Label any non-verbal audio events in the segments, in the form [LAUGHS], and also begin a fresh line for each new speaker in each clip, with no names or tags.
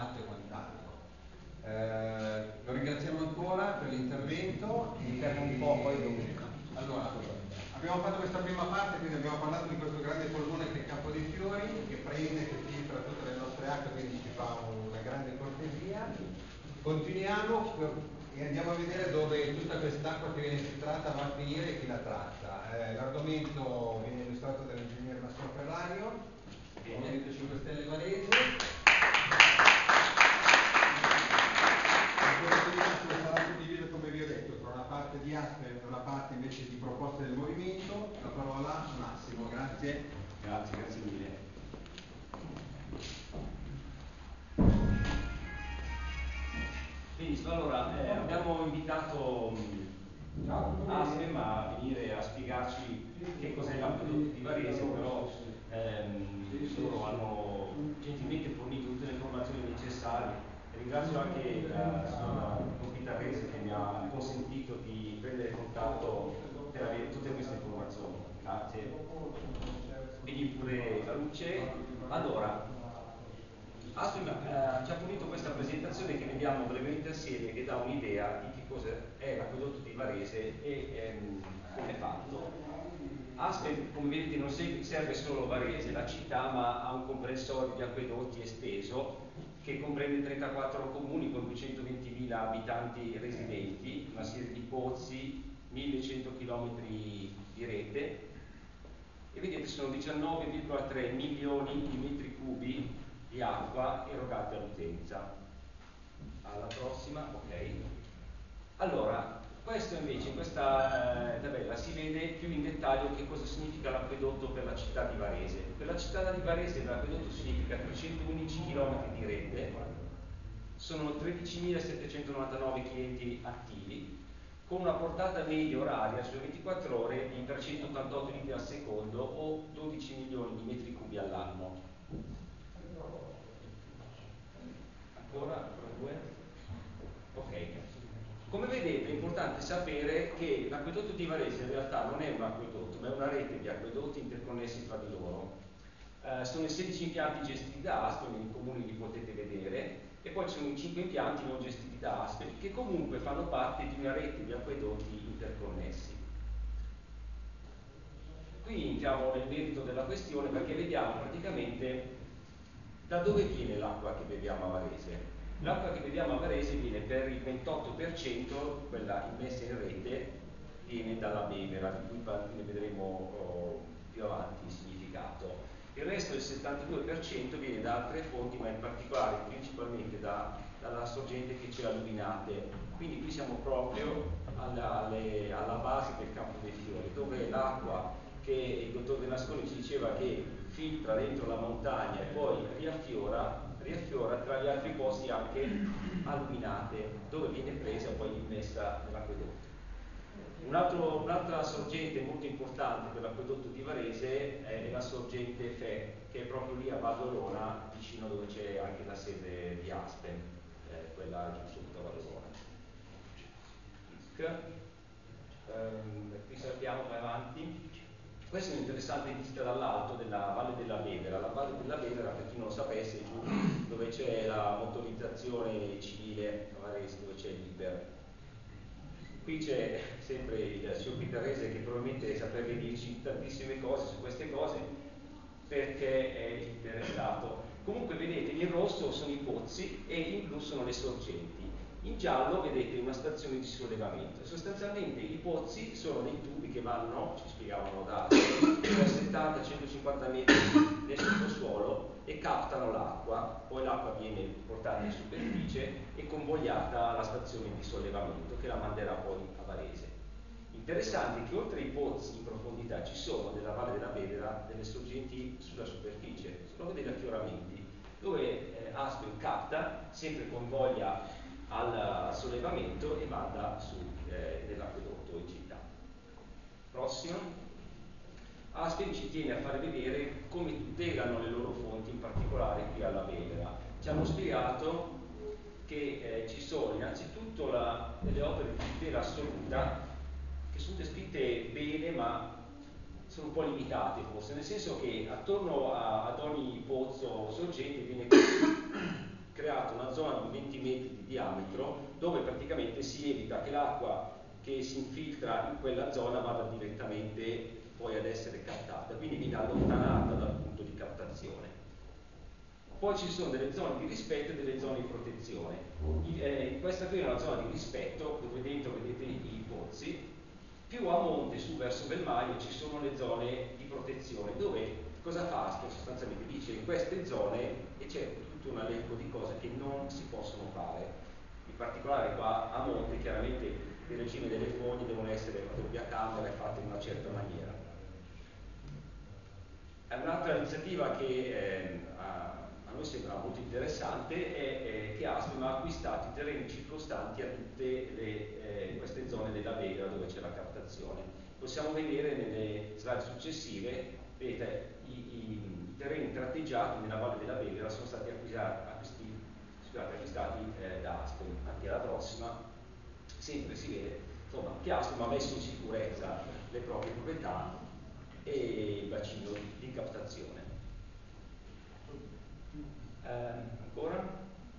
asfalto e quant'altro. Eh, lo ringraziamo ancora per l'intervento. Fermo un po', poi lo... Allora, abbiamo fatto questa prima parte, quindi abbiamo parlato di questo grande polmone che è Campo dei Fiori, che prende, che filtra tutte le nostre acque, quindi ci fa una grande cortesia. Continuiamo e andiamo a vedere dove tutta quest'acqua che viene filtrata va a finire e chi la tratta. Eh, l'argomento viene illustrato dall'ingegnere Massimo Ferrario, Movimento 5 Stelle Varese.
Benissimo, allora eh, abbiamo invitato Askem a venire a spiegarci che cos'è l'acquedotto di Varese, però ehm, loro hanno gentilmente fornito tutte le informazioni necessarie. Ringrazio anche la signora Confitarese che mi ha consentito di prendere contatto per avere tutte queste informazioni. Grazie. Vedi pure la luce. Allora, Aspen eh, ci ha fornito questa presentazione che vediamo brevemente assieme che dà un'idea di che cosa è l'acquedotto di Varese e ehm, come è fatto. Aspen, come vedete, non serve solo Varese, la città, ma ha un comprensorio di acquedotti esteso che comprende 34 comuni con 220.000 abitanti residenti, una serie di pozzi, 1100 km di rete e vedete sono 19,3 milioni di metri cubi di acqua erogate all'utenza. Alla prossima, ok. Allora, questo invece in questa eh, tabella si vede più in dettaglio che cosa significa l'acquedotto per la città di Varese. Per la città di Varese l'acquedotto significa 311 km di rete, sono 13.799 clienti attivi, con una portata media oraria sulle 24 ore di 388 litri al secondo o 12 milioni di metri cubi all'anno. Ancora? Ancora due? Ok. Come vedete è importante sapere che l'acquedotto di Varese in realtà non è un acquedotto, ma è una rete di acquedotti interconnessi tra di loro. Eh, sono i 16 impianti gestiti da Aspen, nei comuni li potete vedere, e poi ci sono i 5 impianti non gestiti da Aspen, che comunque fanno parte di una rete di acquedotti interconnessi. Qui entriamo nel merito della questione perché vediamo praticamente da dove viene l'acqua che beviamo a Varese? L'acqua che beviamo a Varese viene per il 28%, quella immessa in rete, viene dalla bevera, di cui ne vedremo oh, più avanti il significato. Il resto del 72% viene da altre fonti, ma in particolare principalmente da, dalla sorgente che c'è a Luminate. Quindi qui siamo proprio alla, alle, alla base del campo dei fiori, dove l'acqua che il dottor De Nasconi ci diceva che filtra dentro la montagna e poi riaffiora, riaffiora tra gli altri posti anche alluminate, dove viene presa e poi immessa nell'acquedotto. Un un'altra sorgente molto importante per l'acquedotto di Varese è la sorgente Fe, che è proprio lì a Valdolona, vicino dove c'è anche la sede di Aspen, eh, quella giù sotto a Valdolona. Um, qui saltiamo vai avanti. Questa è un'interessante visita dall'alto della Valle della Vedera. La Valle della Vedera, per chi non lo sapesse, è giù [CLEARS THROAT] dove c'è la motorizzazione civile dove c'è l'Iper. Qui c'è sempre il signor Piterese che probabilmente saprebbe dirci tantissime cose su queste cose perché è interessato. Comunque vedete in rosso sono i pozzi e in blu sono le sorgenti. In giallo vedete una stazione di sollevamento. Sostanzialmente i pozzi sono dei tubi che vanno, ci spiegavano da, [COUGHS] da 70-150 metri nel sottosuolo e captano l'acqua, poi l'acqua viene portata in superficie e convogliata alla stazione di sollevamento che la manderà poi a Varese. Interessante che oltre ai pozzi in profondità ci sono nella Valle della Vedera delle sorgenti sulla superficie, sono degli affioramenti dove eh, Aspen capta, sempre convoglia al sollevamento e manda su eh, nell'acquedotto in città. Prossimo. Aspen ci tiene a fare vedere come tutelano le loro fonti, in particolare qui alla Venera. Ci hanno spiegato che eh, ci sono innanzitutto la, delle opere di tutela assoluta che sono descritte bene ma sono un po' limitate forse, nel senso che attorno a, ad ogni pozzo sorgente viene [COUGHS] creata praticamente si evita che l'acqua che si infiltra in quella zona vada direttamente poi ad essere captata, quindi viene allontanata dal punto di captazione. Poi ci sono delle zone di rispetto e delle zone di protezione. In, eh, questa qui è una zona di rispetto dove dentro vedete i pozzi, più a monte su verso Belmaio ci sono le zone di protezione dove cosa fa? Sostanzialmente dice in queste zone e c'è tutto un elenco di cose che non si possono fare. In particolare qua a monte chiaramente il regime delle foglie devono essere a doppia camera e fatte in una certa maniera. Un'altra iniziativa che eh, a, a, noi sembra molto interessante è, è che Aspen ha acquistato i terreni circostanti a tutte le, eh, queste zone della Vega dove c'è la captazione. Possiamo vedere nelle slide successive, vedete, i, i, terreni tratteggiati nella Valle della Vega sono stati acquistati, acquisti, scusate, acquistati eh, da Aspen. Anche la prossima, sempre si vede insomma, che Aspen ha messo in sicurezza le proprie proprietà e il bacino di captazione. Eh, ancora?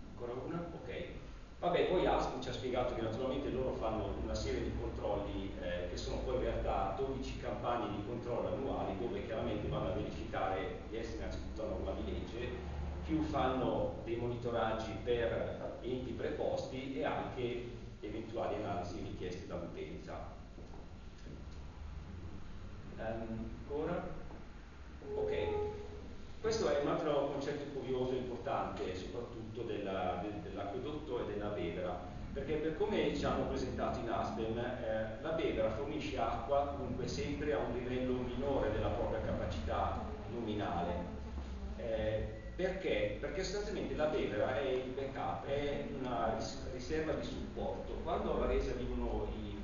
Ancora una? Ok. Vabbè, poi Aspen ci ha spiegato che naturalmente loro fanno una serie di controlli eh, che sono poi in realtà 12 campagne di controllo annuali dove chiaramente vanno a verificare di essere innanzitutto la norma di legge, più fanno dei monitoraggi per enti preposti e anche eventuali analisi richieste dall'utenza. Um, ancora? Ok. Questo è un altro concetto curioso e importante, soprattutto della, de, dell'acquedotto e della bevera, perché per come ci hanno presentato in Aspen, eh, la bevera fornisce acqua comunque sempre a un livello minore della propria capacità nominale. Eh, perché? Perché sostanzialmente la bevera è il backup, è una riserva di supporto. Quando alla resa arrivano i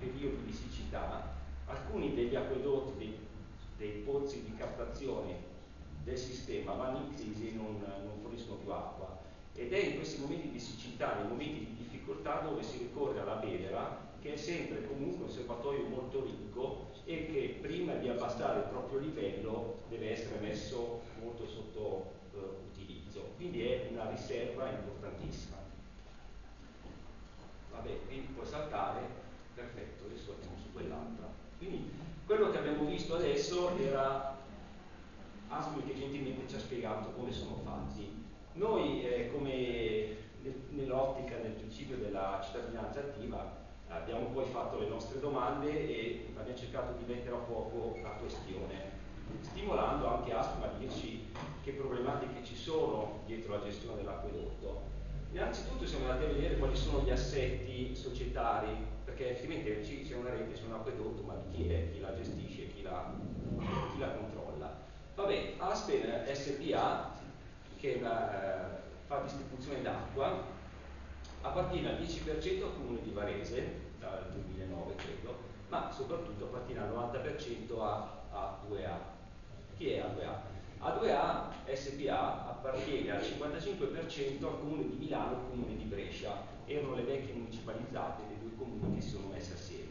periodi di siccità, alcuni degli acquedotti, dei, dei pozzi di captazione del sistema vanno in crisi e non, non, forniscono più acqua. Ed è in questi momenti di siccità, nei momenti di difficoltà, dove si ricorre alla bedera, che è sempre comunque un serbatoio molto ricco e che prima di abbassare il proprio livello deve essere messo molto sotto uh, utilizzo. Quindi è una riserva importantissima. Vabbè, quindi puoi saltare, perfetto, adesso andiamo su quell'altra. Quindi quello che abbiamo visto adesso era Asmi che gentilmente ci ha spiegato come sono fatti. Noi eh, come nell'ottica, nel principio della cittadinanza attiva, abbiamo poi fatto le nostre domande e abbiamo cercato di mettere a fuoco la questione, stimolando anche Asma a dirci che problematiche ci sono dietro la gestione dell'acquedotto. Innanzitutto siamo andati a vedere quali sono gli assetti societari, perché altrimenti c'è una rete, c'è un acquedotto, ma chi è, chi la gestisce, chi la, chi la controlla. Vabbè, Aspen SPA, che la, fa distribuzione d'acqua, appartiene al 10% al comune di Varese, dal 2009 credo, ma soprattutto appartiene al 90% a, a 2A. Chi è A2A? A2A SPA appartiene al 55% al comune di Milano e al comune di Brescia, erano le vecchie municipalizzate dei due comuni che si sono messe assieme.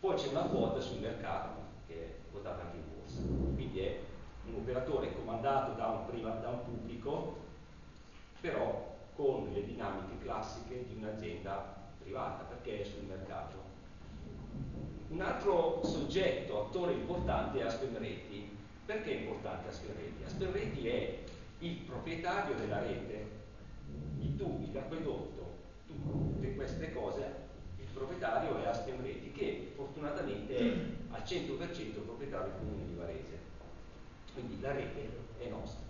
Poi c'è una quota sul mercato che è quotata anche in borsa, quindi è un operatore comandato da un, prima, da un pubblico, però con le dinamiche classiche di un'azienda privata, perché è sul mercato. Un altro soggetto, attore importante è Aspen Reti. Perché è importante Aspen Reti? Aspen Reti è il proprietario della rete, i tubi, l'acquedotto, tutte queste cose, il proprietario è Aspen Reti, che fortunatamente è al 100% proprietario del comune di Varese. Quindi la rete è nostra.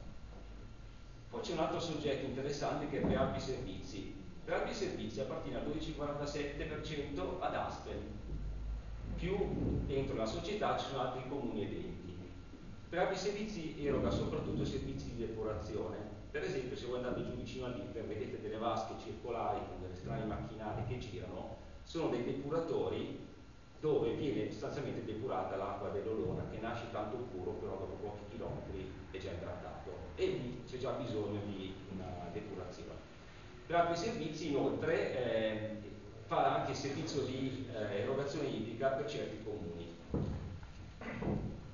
Poi c'è un altro soggetto interessante che è Prealpi Servizi. Prealpi Servizi appartiene al 12,47% ad Aspen, più dentro la società ci sono altri comuni ed enti. Prealpi Servizi eroga soprattutto servizi di depurazione. Per esempio se voi andate giù vicino all'Inter vedete delle vasche circolari con delle strane macchinari che girano, sono dei depuratori dove viene sostanzialmente depurata l'acqua dell'Olona che nasce tanto puro però dopo pochi chilometri è già intrattato e lì c'è già bisogno di una depurazione. Per altri servizi inoltre eh, fa anche il servizio di eh, erogazione idrica per certi comuni.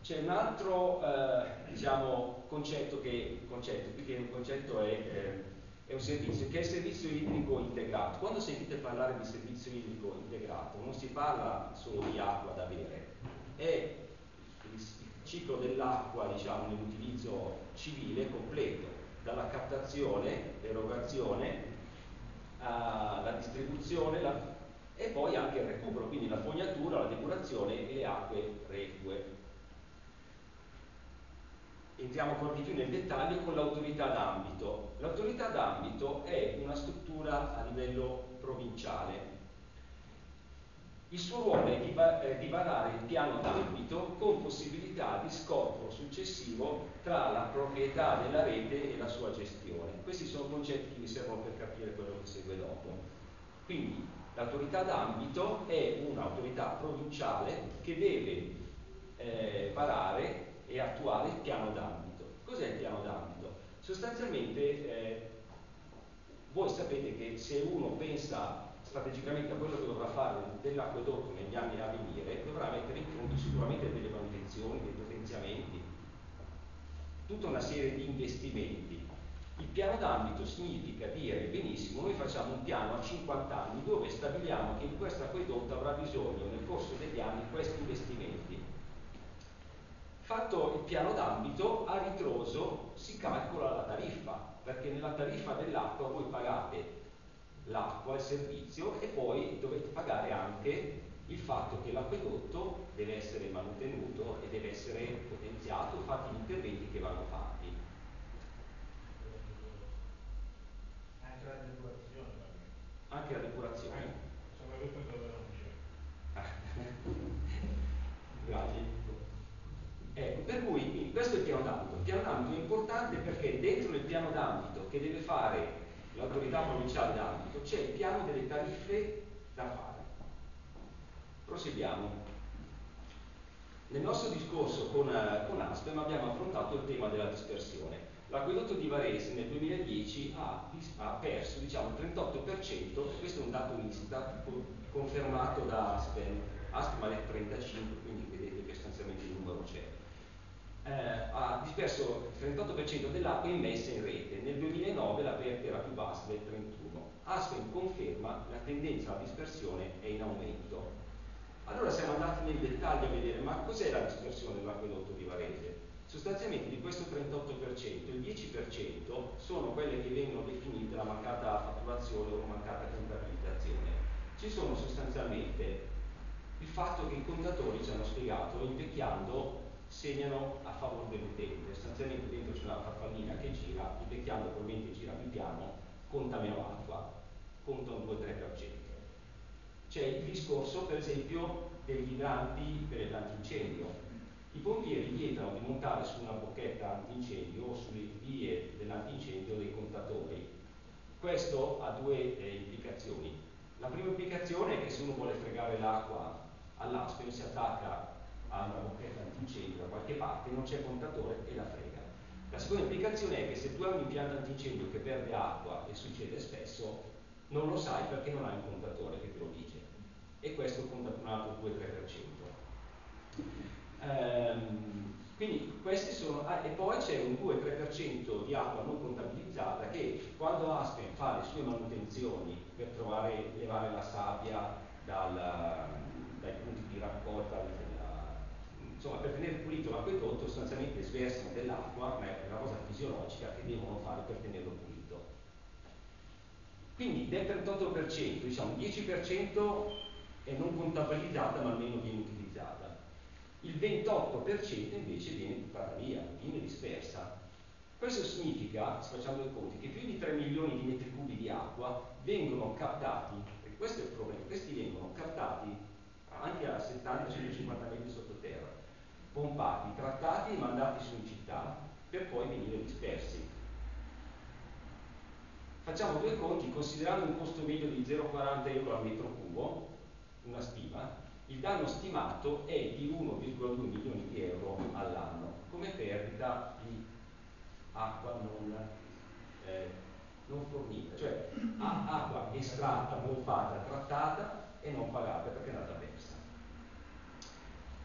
C'è un altro eh, diciamo, concetto che, concetto, che è, eh, è un servizio che è il servizio idrico integrato. Quando sentite parlare di servizio idrico integrato non si parla solo di acqua da bere, è il ciclo dell'acqua diciamo, nell'utilizzo civile completo, dalla captazione, l'erogazione, la distribuzione la, e poi anche il recupero, quindi la fognatura, la depurazione e le acque reflue entriamo ancora di più nel dettaglio con l'autorità d'ambito. L'autorità d'ambito è una struttura a livello provinciale. Il suo ruolo è di, varare il piano d'ambito con possibilità di scontro successivo tra la proprietà della rete e la sua gestione. Questi sono concetti che mi servono per capire quello che segue dopo. Quindi l'autorità d'ambito è un'autorità provinciale che deve eh, varare e attuare il piano d'ambito. Cos'è il piano d'ambito? Sostanzialmente eh, voi sapete che se uno pensa strategicamente a quello che dovrà fare dell'acquedotto negli anni a venire, dovrà mettere in conto sicuramente delle manutenzioni, dei potenziamenti, tutta una serie di investimenti. Il piano d'ambito significa dire benissimo, noi facciamo un piano a 50 anni dove stabiliamo che in questo acquedotto avrà bisogno nel corso degli anni questi investimenti Fatto il piano d'ambito, a ritroso si calcola la tariffa, perché nella tariffa dell'acqua voi pagate l'acqua, il servizio e poi dovete pagare anche il fatto che l'acquedotto deve essere manutenuto e deve essere potenziato, fatti gli interventi che vanno fatti.
Anche la depurazione.
Anche la depurazione. Eh,
soprattutto dove non c'è.
Grazie. Ecco, per cui questo è il piano d'ambito. Il piano d'ambito è importante perché dentro il piano d'ambito che deve fare l'autorità provinciale d'ambito c'è il piano delle tariffe da fare. Proseguiamo. Nel nostro discorso con, uh, con Aspem abbiamo affrontato il tema della dispersione. L'acquedotto di Varese nel 2010 ha, ha perso diciamo, il 38%, questo è un dato Istat confermato da Aspem, Aspem ha detto 35, quindi vedete che sostanzialmente il numero c'è eh, ha disperso il 38% dell'acqua immessa in rete. Nel 2009 la perdita era più bassa del 31%. Aspen conferma la tendenza alla dispersione è in aumento. Allora siamo andati nel dettaglio a vedere ma cos'è la dispersione dell'acquedotto di Varese? Sostanzialmente di questo 38%, il 10% sono quelle che vengono definite la mancata fatturazione o mancata contabilizzazione. Ci sono sostanzialmente il fatto che i contatori ci hanno spiegato invecchiando segnano a favore dell'utente. Sostanzialmente dentro c'è una farfallina che gira, invecchiando probabilmente gira più piano, conta meno acqua, conta un 2-3%. C'è il discorso, per esempio, degli idranti per l'antincendio. I pompieri vietano di montare su una bocchetta antincendio o sulle vie dell'antincendio dei contatori. Questo ha due eh, implicazioni. La prima implicazione è che se uno vuole fregare l'acqua all'aspen si attacca a una bocchetta antincendio da qualche parte, non c'è contatore e la frega. La seconda implicazione è che se tu hai un impianto antincendio che perde acqua, e succede spesso, non lo sai perché non hai un contatore che te lo dice. E questo conta un altro 2-3%. Ehm, quindi questi sono, ah, e poi c'è un 2-3% di acqua non contabilizzata che quando Aspen fa le sue manutenzioni per trovare, levare la sabbia dal, dai punti di raccolta insomma per tenere pulito l'acquedotto sostanzialmente sversano dell'acqua, ma è una cosa fisiologica che devono fare per tenerlo pulito. Quindi del 38%, diciamo 10% è non contabilizzata ma almeno viene utilizzata. Il 28% invece viene buttata via, viene dispersa. Questo significa, facciamo due conti, che più di 3 milioni di metri cubi di acqua vengono captati, e questo è il problema, questi vengono captati anche a 70-150 metri sottoterra pompati, trattati e mandati su in città per poi venire dispersi. Facciamo due conti, considerando un costo medio di 0,40 euro al metro cubo, una stima, il danno stimato è di 1,2 milioni di euro all'anno come perdita di acqua non, eh, non fornita, cioè acqua estratta, pompata, trattata e non pagata perché è andata persa.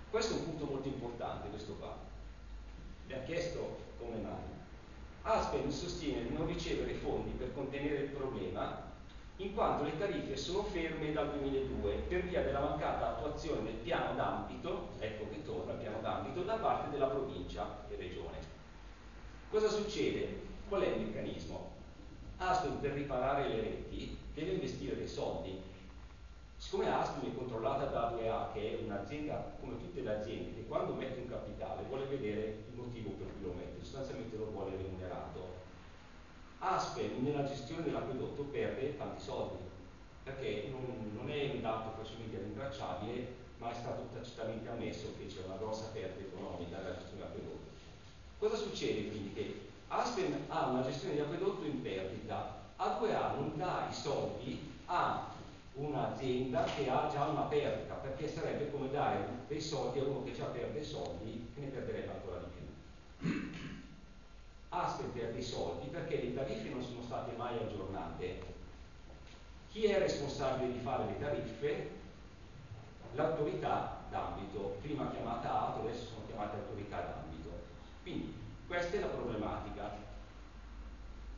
Questo è un punto molto importante, questo qua. Mi ha chiesto come mai. Aspen sostiene di non ricevere fondi per contenere il problema in quanto le tariffe sono ferme dal 2002 per via della mancata attuazione del piano d'ambito, ecco che torna il piano d'ambito, da parte della provincia e regione. Cosa succede? Qual è il meccanismo? Aspen per riparare le reti deve investire dei soldi. Siccome Aspen è controllata da 2A, che è un'azienda come tutte le aziende, che quando mette un capitale vuole vedere il motivo per cui lo mette, sostanzialmente lo vuole remunerato Aspen nella gestione dell'acquedotto perde tanti soldi perché non, non è un dato facilmente rintracciabile ma è stato tacitamente ammesso che c'è una grossa perdita economica nella gestione dell'acquedotto. Cosa succede quindi? Che Aspen ha una gestione di acquedotto in perdita, A2A non dà i soldi a un'azienda che ha già una perdita, perché sarebbe come dare dei soldi a uno che già perde soldi e ne perderebbe ancora di più. Aspen perde i soldi perché le tariffe non sono state mai aggiornate. Chi è responsabile di fare le tariffe? L'autorità d'ambito, prima chiamata ATO, adesso sono chiamate autorità d'ambito. Quindi questa è la problematica.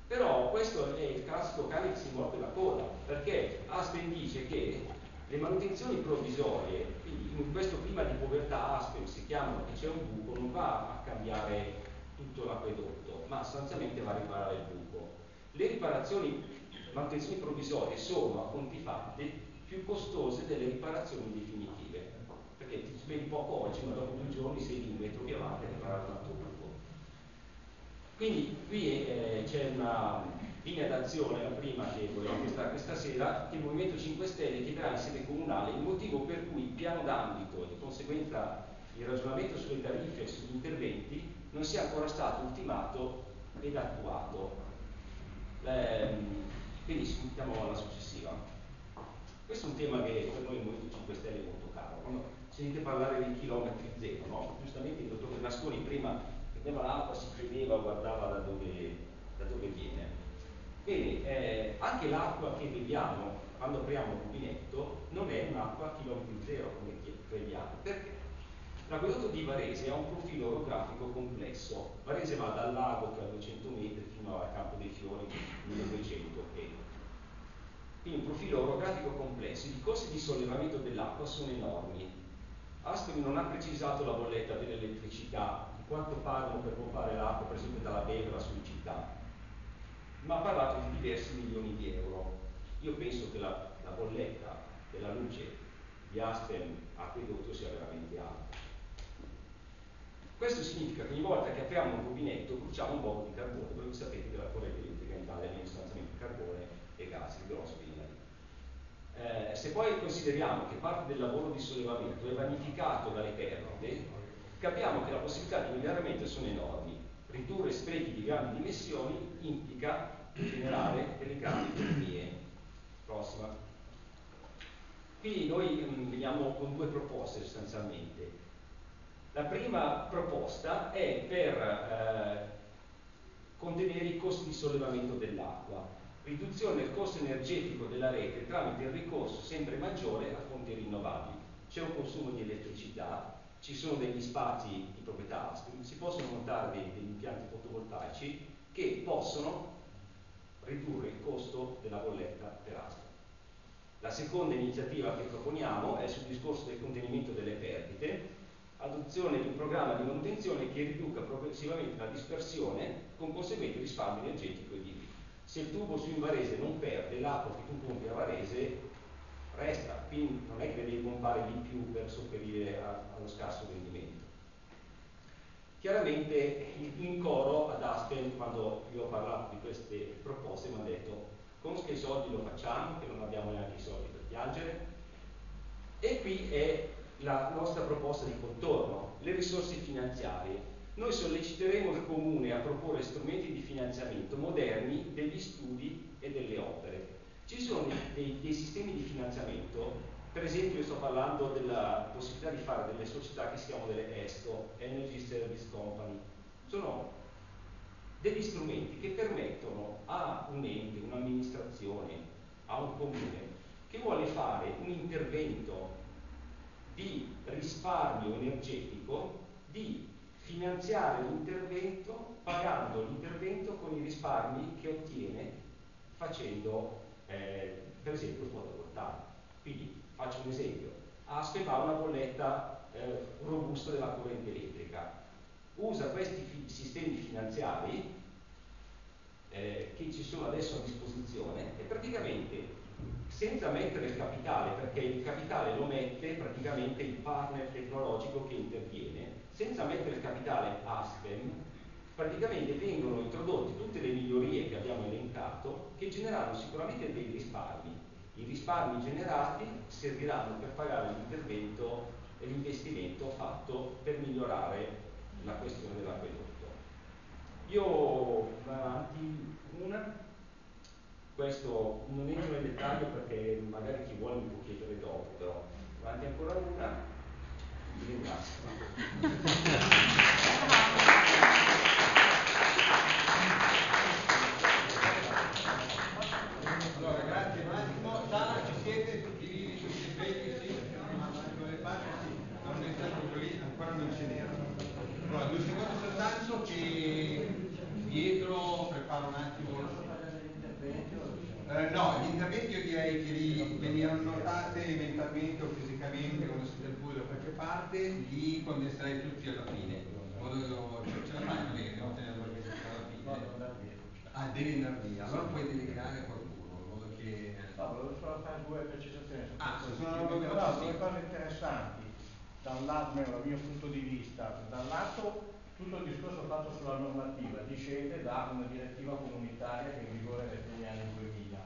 Però questo è il classico cane che si morde la coda, perché Aspen dice che le manutenzioni provvisorie, in questo clima di povertà Aspen si chiamano che c'è un buco, non va a cambiare tutto l'acquedotto, ma sostanzialmente va a riparare il buco. Le riparazioni, manutenzioni provvisorie sono a conti fatti più costose delle riparazioni definitive, perché ti svegli poco oggi, ma dopo due giorni sei di un metro più avanti a riparare altro buco. Quindi qui eh, c'è una linea d'azione, la prima che vogliamo mostrare questa sera, che il Movimento 5 Stelle chiederà in sede comunale il motivo per cui il piano d'ambito di conseguenza il ragionamento sulle tariffe e sugli interventi non sia ancora stato ultimato ed attuato. Ehm, quindi siamo alla successiva. Questo è un tema che per noi il Movimento 5 Stelle è molto caro. Quando sentite parlare di chilometri zero, no? giustamente il dottor Bernasconi prima prendeva l'acqua, si credeva, guardava da dove, da dove viene. Bene, eh, anche l'acqua che beviamo quando apriamo il rubinetto non è un'acqua a chilometri zero come crediamo. Perché? L'acquedotto di Varese ha un profilo orografico complesso. Varese va dal lago che è a 200 metri fino al campo dei fiori 1200 e quindi un profilo orografico complesso. I costi di sollevamento dell'acqua sono enormi. Aspen non ha precisato la bolletta dell'elettricità, quanto pagano per pompare l'acqua, per esempio dalla Bevera su città, ma ha parlato di diversi milioni di euro. Io penso che la, la bolletta della luce di Aspen acquedotto sia veramente alta. Questo significa che ogni volta che apriamo un rubinetto bruciamo un po' di carbone, perché sapete che la corrente elettrica in Italia è sostanzialmente carbone e gas, il grosso viene eh, se poi consideriamo che parte del lavoro di sollevamento è vanificato dalle perdite, capiamo che la possibilità di miglioramento sono enormi. Ridurre sprechi di grandi dimensioni implica generare delle grandi economie. Prossima. Qui noi mh, veniamo con due proposte sostanzialmente. La prima proposta è per eh, contenere i costi di sollevamento dell'acqua, riduzione del costo energetico della rete tramite il ricorso sempre maggiore a fonti rinnovabili. C'è un consumo di elettricità, ci sono degli spazi di proprietà si possono montare dei, degli impianti fotovoltaici che possono ridurre il costo della bolletta per Aspen. La seconda iniziativa che proponiamo è sul discorso del contenimento delle perdite, adozione di un programma di manutenzione che riduca progressivamente la dispersione con conseguente risparmio energetico e di. Se il tubo su in Varese non perde, l'acqua che tu pompi a Varese resta, quindi non è che devi pompare di più per sopperire allo scarso rendimento. Chiaramente in coro ad Aspen, quando io ho parlato di queste proposte, mi hanno detto con che soldi lo facciamo, che non abbiamo neanche i soldi per piangere. E qui è la nostra proposta di contorno, le risorse finanziarie. Noi solleciteremo il Comune a proporre strumenti di finanziamento moderni degli studi e delle opere. Ci sono dei, dei sistemi di finanziamento, per esempio io sto parlando della possibilità di fare delle società che si chiamano delle ESCO, Energy Service Company. Sono degli strumenti che permettono a un ente, un'amministrazione, a un comune che vuole fare un intervento di risparmio energetico di finanziare l'intervento pagando l'intervento con i risparmi che ottiene facendo eh, per esempio il fotovoltaico. Quindi faccio un esempio, Aspe ha una bolletta eh, robusta della corrente elettrica, usa questi fi sistemi finanziari eh, che ci sono adesso a disposizione e praticamente senza mettere il capitale, perché il capitale lo mette praticamente il partner tecnologico che interviene, senza mettere il capitale Aspen, praticamente vengono introdotte tutte le migliorie che abbiamo elencato che generano sicuramente dei risparmi. I risparmi generati serviranno per pagare l'intervento e l'investimento fatto per migliorare la questione dell'acquedotto. Io vado avanti una, questo non entro nel dettaglio perché magari chi vuole mi può chiedere dopo, però avanti ancora una, vi ringrazio. [LAUGHS] [LAUGHS] [LAUGHS]
Allora, grazie Massimo. Sala, ci siete tutti vivi, tutti svegli? Sì? le parti? Sì. Non è stato lì, ancora non ce n'erano. Allora, due secondi soltanto che dietro preparo un attimo. Eh, no, gli interventi io direi che li venivano notate mentalmente o fisicamente quando siete al buio da qualche parte, li condenserei tutti alla fine. In modo che ce la fai, non è che devo tenerlo alla fine. Ah, devi andare via, allora puoi delegare qualcuno, in modo che.
No, volevo solo fare due precisazioni.
Ah,
se
sono
due,
veloci,
cose interessanti. Da un lato, almeno dal mio punto di vista, da un lato tutto il discorso fatto sulla normativa discende da una direttiva comunitaria che è in vigore primi anni 2000.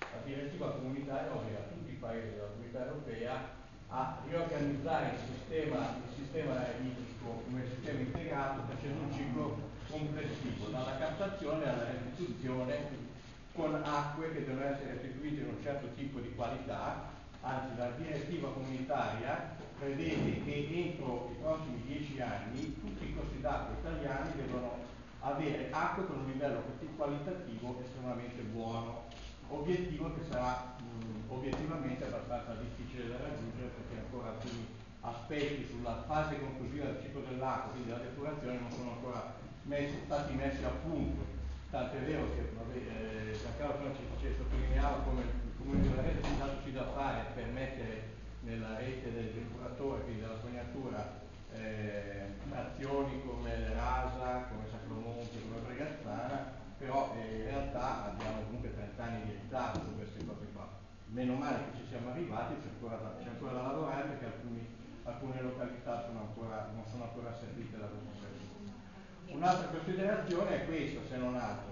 La direttiva comunitaria obbliga tutti i paesi della comunità europea a riorganizzare il sistema, il sistema idrico come sistema integrato facendo un ciclo complessivo, dalla captazione alla restituzione con acque che devono essere restituite in un certo tipo di qualità, anzi la direttiva comunitaria prevede che entro i prossimi dieci anni tutti i corsi d'acqua italiani devono avere acque con un livello qualitativo estremamente buono, obiettivo che sarà mh, obiettivamente abbastanza difficile da raggiungere perché ancora alcuni aspetti sulla fase conclusiva del ciclo dell'acqua, quindi la depurazione, non sono ancora messi, stati messi a punto. Tanto è vero che vabbè, eh, Giancarlo Franci sottolineava come il Comune di Varese ci dato da fare per mettere nella rete del depuratore, quindi della fognatura, eh, azioni come Rasa, come Sacromonte, come Bregazzana, però eh, in realtà abbiamo comunque 30 anni di ritardo su queste cose qua. Meno male che ci siamo arrivati, c'è ancora ancora da lavorare perché alcuni, alcune località sono ancora, non sono ancora servite da questo servizio. Un'altra considerazione è questa, se non altro.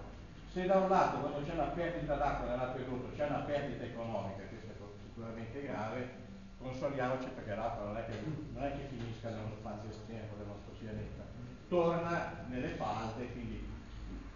Se da un lato quando c'è una perdita d'acqua nell'acquedotto c'è una perdita economica, questa è sicuramente grave, consoliamoci perché l'acqua non, non è che finisca nello spazio esterno del nostro pianeta, torna nelle falde, quindi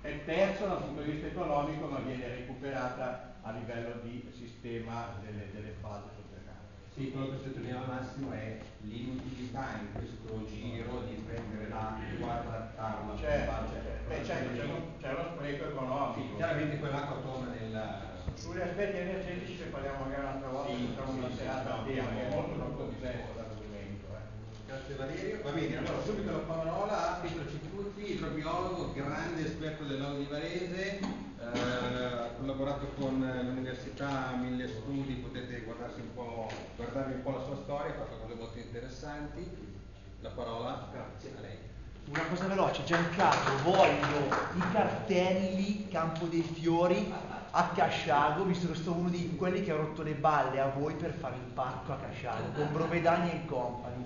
è perso dal punto di vista economico ma viene recuperata a livello di sistema delle, delle falde sotterranee.
Sì, quello che sottolineava Massimo è l'inutilità in questo giro di prendere l'acqua, trattarla,
certo, certo. Beh, certo, c'è, uno, c'è uno spreco economico.
Sì, chiaramente quell'acqua torna nel...
Sugli aspetti energetici se parliamo magari un'altra volta,
sì,
facciamo
sì,
una
sì,
serata
no,
che è molto più complesso l'argomento. Eh.
Grazie Valerio. Va bene, allora subito la parola a Pietro Cipuzzi, idrobiologo, grande esperto del lago di Varese, eh, ha collaborato con l'Università Mille Studi, potete guardarsi un po', guardarvi un po' la sua storia, ha fatto cose molto interessanti. La parola Grazie. a lei.
Una cosa veloce, Giancarlo, voglio i cartelli Campo dei Fiori a Casciago, visto che sono uno di quelli che ha rotto le balle a voi per fare il parco a Casciago, con Brovedani e Company.